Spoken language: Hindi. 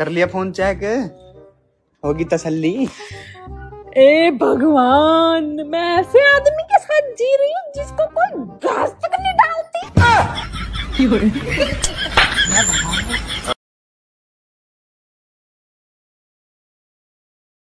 कर लिया फ़ोन चेक। होगी तसल्ली। ए भगवान मैं ऐसे आदमी के साथ जी रही हूँ जिसको कोई घास तक नहीं डालती।